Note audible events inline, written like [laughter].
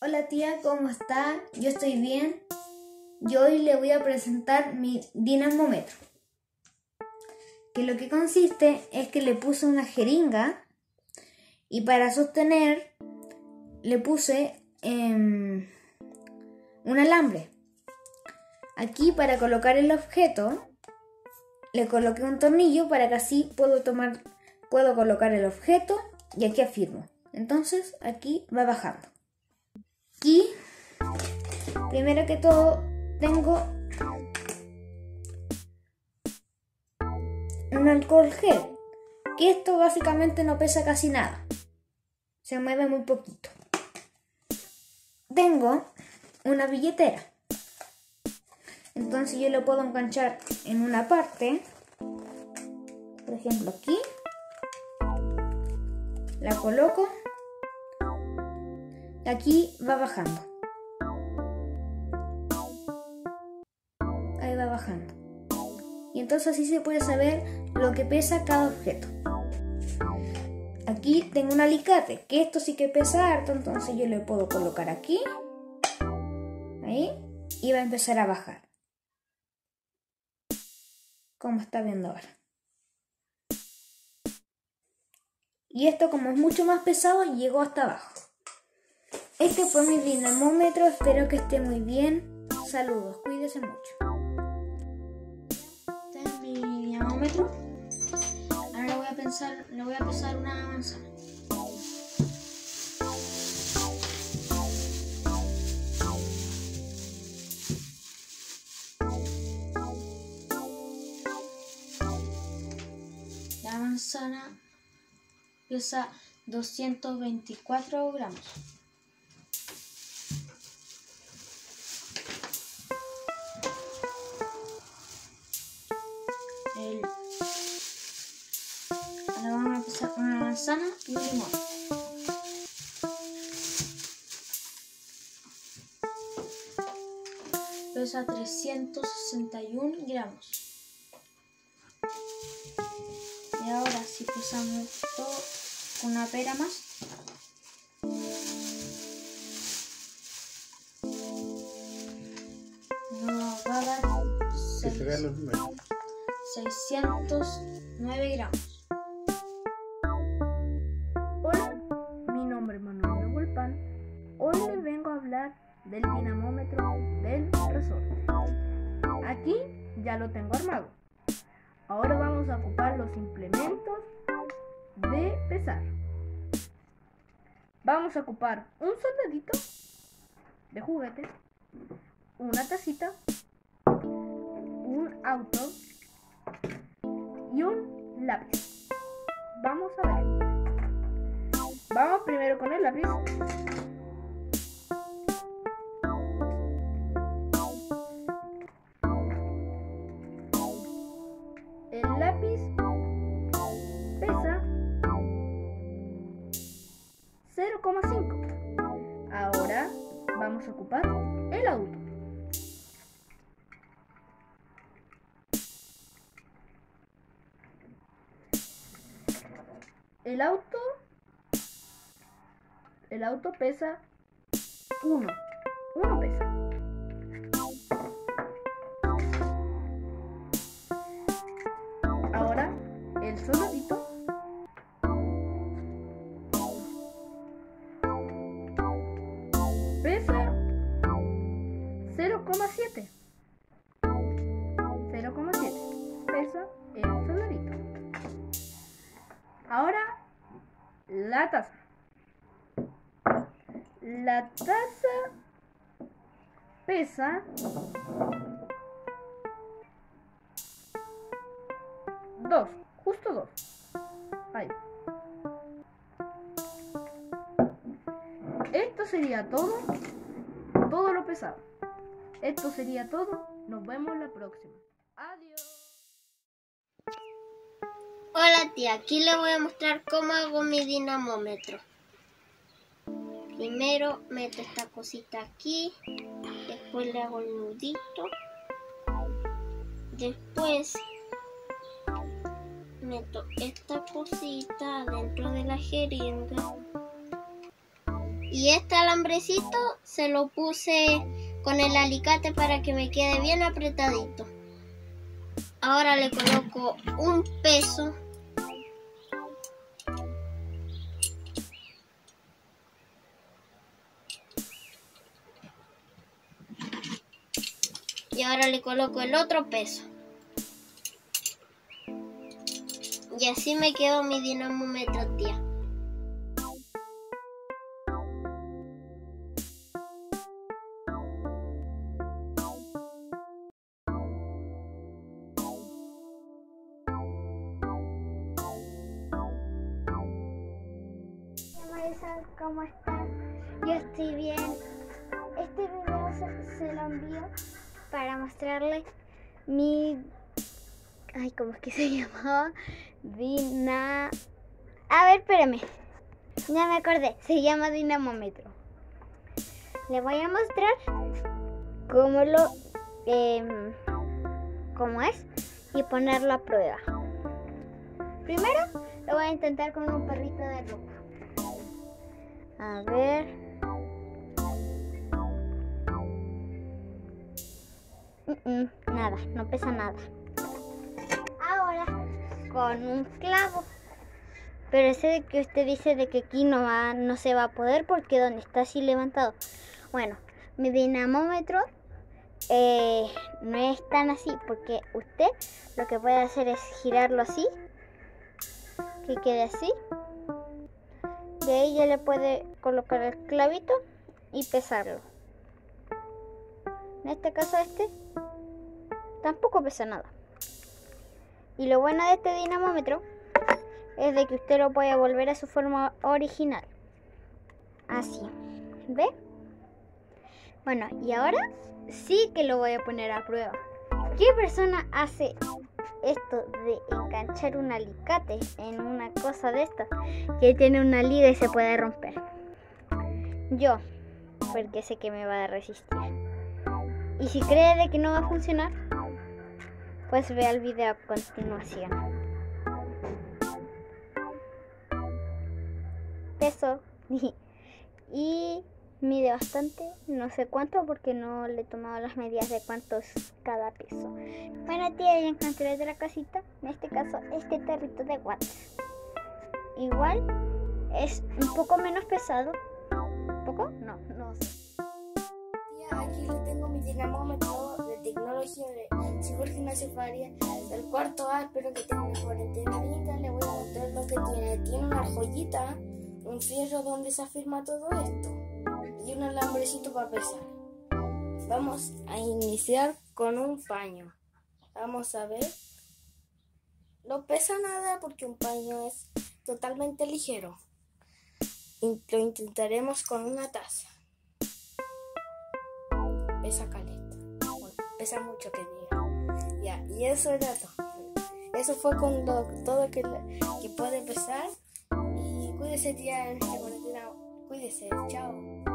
Hola tía, ¿cómo está? Yo estoy bien. Yo hoy le voy a presentar mi dinamómetro. Que lo que consiste es que le puse una jeringa y para sostener le puse em, un alambre. Aquí para colocar el objeto le coloqué un tornillo para que así puedo tomar, puedo colocar el objeto y aquí afirmo. Entonces aquí va bajando. Aquí, primero que todo, tengo un alcohol gel, que esto básicamente no pesa casi nada. Se mueve muy poquito. Tengo una billetera. Entonces yo lo puedo enganchar en una parte. Por ejemplo aquí. La coloco aquí va bajando. Ahí va bajando. Y entonces así se puede saber lo que pesa cada objeto. Aquí tengo un alicate, que esto sí que pesa harto, entonces yo le puedo colocar aquí. Ahí. Y va a empezar a bajar. Como está viendo ahora. Y esto como es mucho más pesado, llegó hasta abajo. Este fue mi dinamómetro, espero que esté muy bien. Saludos, cuídese mucho. Este es mi dinamómetro. Ahora voy a pensar, le voy a pesar una manzana. La manzana pesa 224 gramos. Una manzana y un limón. Pesa 361 gramos. Y ahora si pesamos todo una pera más. Nos va a dar Que se vean seis- los números. 609 gramos. Ya lo tengo armado. Ahora vamos a ocupar los implementos de pesar. Vamos a ocupar un soldadito de juguete, una tacita, un auto y un lápiz. Vamos a ver. Vamos primero con el lápiz. Lápiz pesa 0,5. Ahora vamos a ocupar el auto. El auto el auto pesa 1. 1 pesa. 0,7. 0,7 pesa el soldadito. Ahora la taza. La taza pesa dos, justo dos. Ahí. Esto sería todo, todo lo pesado. Esto sería todo. Nos vemos la próxima. Adiós. Hola tía, aquí le voy a mostrar cómo hago mi dinamómetro. Primero meto esta cosita aquí, después le hago el nudito, después meto esta cosita dentro de la jeringa Y este alambrecito se lo puse con el alicate para que me quede bien apretadito. Ahora le coloco un peso. Y ahora le coloco el otro peso. Y así me quedo mi dinamómetro, tía. ¿Cómo estás? Yo estoy bien. Este video se, se lo envío para mostrarle mi... Ay, ¿cómo es que se [laughs] llamaba? Dina... A ver, espérame. Ya me acordé. Se llama dinamómetro. Le voy a mostrar cómo lo... em, cómo es y ponerlo a prueba. Primero lo voy a intentar con un perrito de ropa. A ver. Nada, no pesa nada. Ahora con un clavo. Pero ese de que usted dice de que aquí no va, no se va a poder porque donde está así levantado. Bueno, mi dinamómetro eh, no es tan así porque usted lo que puede hacer es girarlo así, que quede así. De ahí ya le puede colocar el clavito y pesarlo. En este caso este tampoco pesa nada. Y lo bueno de este dinamómetro es de que usted lo puede volver a su forma original. Así. ¿Ve? Bueno, y ahora sí que lo voy a poner a prueba. ¿Qué persona hace esto de enganchar un alicate en una cosa de esta que tiene una liga y se puede romper? Yo, porque sé que me va a resistir. Y si cree de que no va a funcionar, pues vea el video a continuación. Peso [laughs] y mide bastante, no sé cuánto porque no le he tomado las medidas de cuánto es cada peso. Bueno tía, ya encontré otra casita, en este caso este tarrito de watts. Igual es un poco menos pesado. ¿Poco? No, no sé. Aquí le tengo mi dinamómetro de tecnología de Gimnasio Faria del cuarto A. Espero que tenga una cuarentena. Le voy a mostrar lo que tiene. Tiene una joyita, un fierro donde se afirma todo esto y un alambrecito para pesar. Vamos a iniciar con un paño. Vamos a ver. No pesa nada porque un paño es totalmente ligero. Lo intentaremos con una taza. Pesa caleta. Pesa mucho que diga. Ya, y eso era todo. Eso fue con todo que, puede pesar. Y cuídese, tía. Cuídese. Chao.